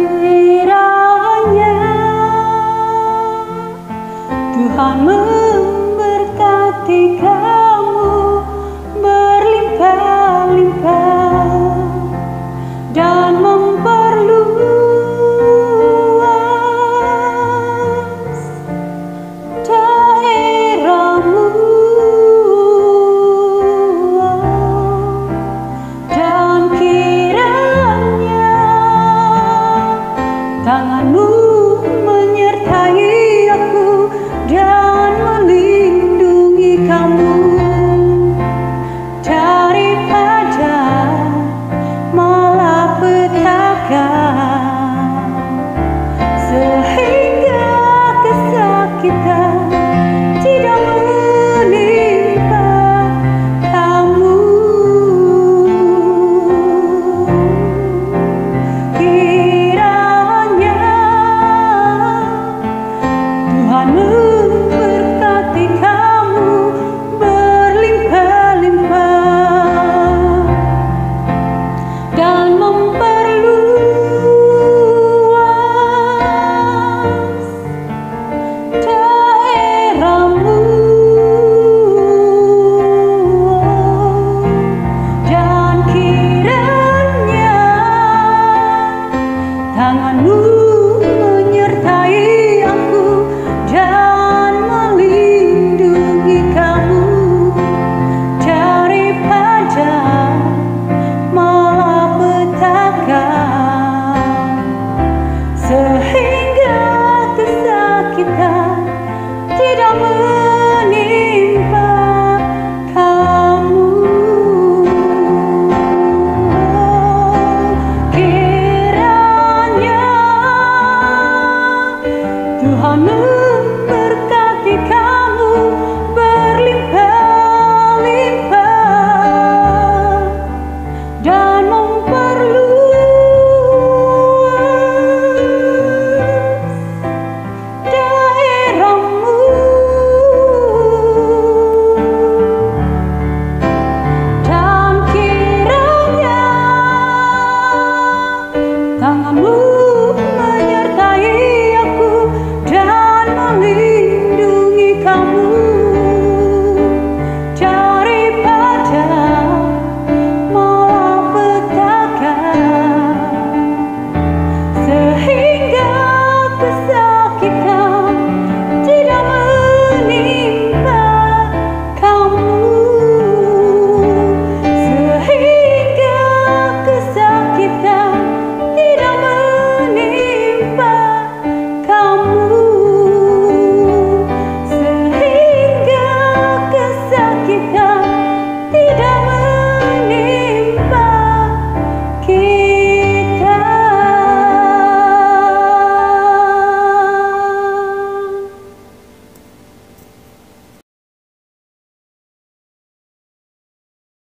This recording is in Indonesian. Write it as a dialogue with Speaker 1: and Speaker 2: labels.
Speaker 1: Kiranya Tuhan memberkati kamu Tuhan